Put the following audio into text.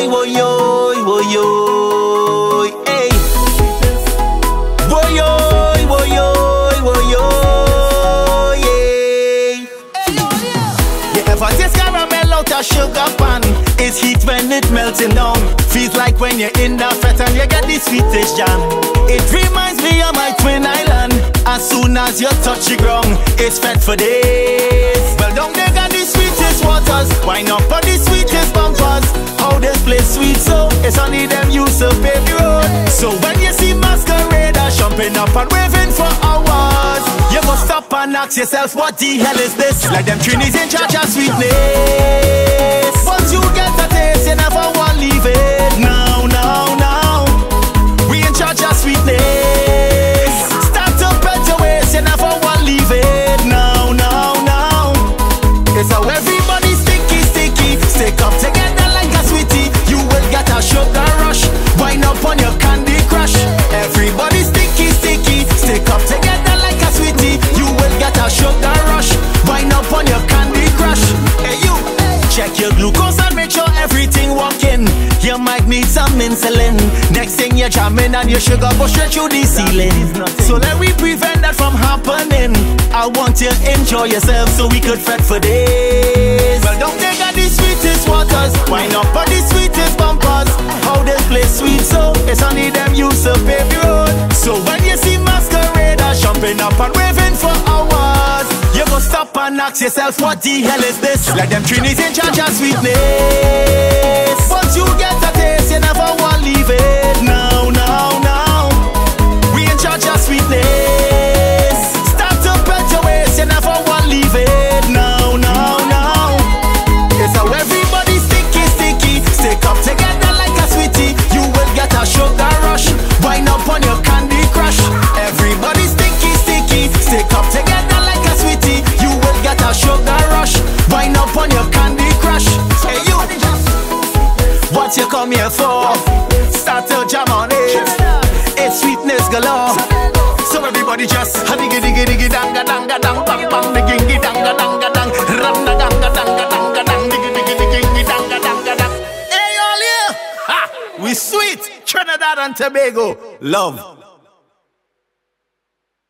ôi ôi ôi ôi ôi ê ôi ôi ôi ôi ôi ôi yeah You ever taste caramel out of sugar pan? It's heat when it melting down? Feels like when you're in the fete and you get the sweetest jam. It reminds me of my twin island. As soon as you touch the ground it's fed for days. Well down they got the sweetest waters. Why not? Place sweet so it's only them use to pave the road. So when you see masqueraders jumping up and waving for hours, you must stop and ask yourself, what the hell is this? Like them Trinis in charge of sweetness. Once you get a taste, you never want leave might need some insulin. Next thing you're jamming and your sugar go straight through the ceiling. So let me prevent that from happening. I want you to enjoy yourself so we could fete for days. Well, don't they got the sweetest waters? Wind up on the sweetest bumpers. How this place sweet so it's only them use to pave the road. So when you see masqueraders jumping up and waving for hours, you go stop and ask yourself, what the hell is this? Like them Trinis in charge of sweetness. You get a taste, what you come here for? Start to jam on it. It's sweetness galore. So everybody just ha diggy diggy diggy danga danga dang bang bang diggy danga danga dang ram da danga danga danga dang diggy diggy diggy danga danga dang. Hey all here, ha! We sweet Trinidad and Tobago love.